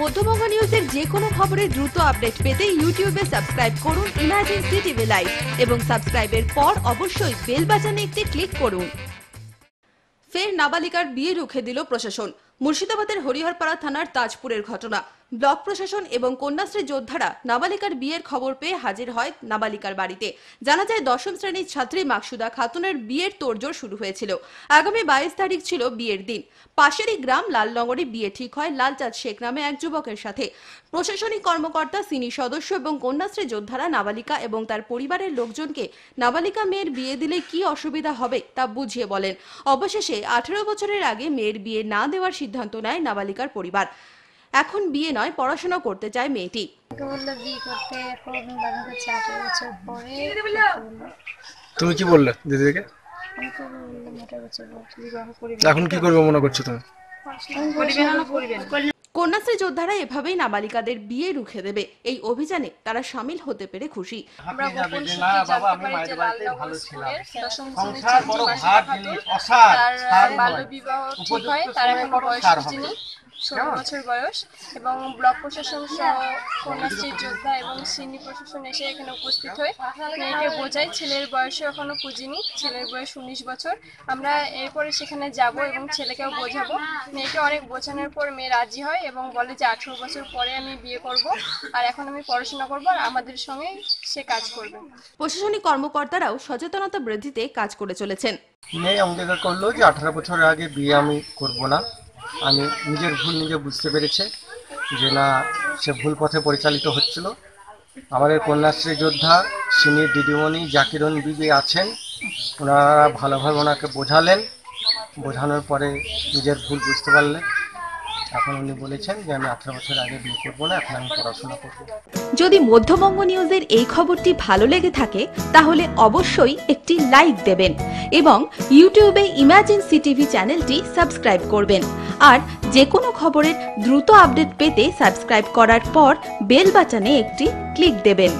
মধ্যবঙ্গ নিউজের যে কোনো খবরের দ্রুত আপডেট পেতে ইউটিউবে সাবস্ক্রাইব করুন ইমার্জেন্সি টিভি লাইভ এবং সাবস্ক্রাইবের পর অবশ্যই বেল বাজানে একটি ক্লিক করুন। ফের নাবালিকার বিয়ে রুখে দিল প্রশাসন। মুর্শিদাবাদের হরিহরপাড়া থানার তাজপুরের ঘটনা। ব্লক প্রশাসন এবং কন্যাশ্রী যোদ্ধারা নাবালিকার বিয়ের খবর পেয়ে হাজির হয় নাবালিকার বাড়িতে। জানা যায়, দশম শ্রেণির ছাত্রী মাকসুদা খাতুনের বিয়ের তোড়জোড় শুরু হয়েছিল। আগামী বাইশ তারিখ ছিল বিয়ের দিন। পাশেরই গ্রাম লালনগরে বিয়ে ঠিক হয় লালচাঁদ শেখ নামে এক যুবকের সাথে। প্রশাসনিক কর্মকর্তা, সিনি সদস্য এবং কন্যাশ্রী যোদ্ধারা নাবালিকা এবং তার পরিবারের লোকজনকে নাবালিকা মেয়ের বিয়ে দিলে কি অসুবিধা হবে তা বুঝিয়ে বলেন। অবশেষে আঠেরো বছরের আগে মেয়ের বিয়ে না দেওয়ার সিদ্ধান্ত নেয় নাবালিকার পরিবার। এখন বিয়ে নয় পড়াশোনা করতে চায় মেয়েটি। তুমি কি বললে দিদিকে? এখন কি করবে মনে করছ তুমি? কন্যাশ্রী যোদ্ধারা এভাবেই নাবালিকাদের বিয়ে রুখে দেবে। এই অভিযানে তারা সামিল হতে পেরে খুশি। তার বাল্য বিবাহ ঠিক হয় তার এখন বয়স যিনি ষোলো বছর বয়স এবং ব্লক প্রশাসন সহ কন্যাশ্রী যোদ্ধা এবং সিনি প্রশাসন এসে এখানে উপস্থিত হয়ে। মেয়েকে বোঝায় ছেলের বয়সও এখনও পুজিনি ছেলের বয়স উনিশ বছর। আমরা এরপরে সেখানে যাব এবং ছেলেকেও বোঝাবো। মেয়েকে অনেক বোঝানোর পর মেয়ে রাজি হয় এবং বলে যে আঠেরো বছর পরে আমি বিয়ে করব আর এখন আমি পড়াশোনা করব আর আমাদের সঙ্গে সে কাজ করবে। প্রশাসনিক কর্মকর্তারাও সচেতনতা বৃদ্ধিতে কাজ করে চলেছেন। মেয়ে অঙ্গীকার করল যে আঠারো বছরের আগে বিয়ে আমি করব না। আমি নিজের ভুল নিজে বুঝতে পেরেছে যে না, সে ভুল পথে পরিচালিত হচ্ছিল। আমাদের কন্যাশ্রী যোদ্ধা সিনিয়র দিদিমণি জাকিরন বিবি আছেন। ওনারা ভালোভাবে ওনাকে বোঝালেন। বোঝানোর পরে নিজের ভুল বুঝতে পারলেন। এখন উনি বলেছেন যে আমি আঠারো বছর আগে বিয়ে করব না, এখন আমি পড়াশোনা করব। যদি মধ্যবঙ্গ নিউজের এই খবরটি ভালো লেগে থাকে, তাহলে অবশ্যই একটি লাইক দেবেন এবং ইউটিউবে ইমার্জেন্সি টিভি চ্যানেলটি সাবস্ক্রাইব করবেন। আর যে কোনো খবরের দ্রুত আপডেট পেতে সাবস্ক্রাইব করার পর বেল বাটনে একটি ক্লিক দেবেন।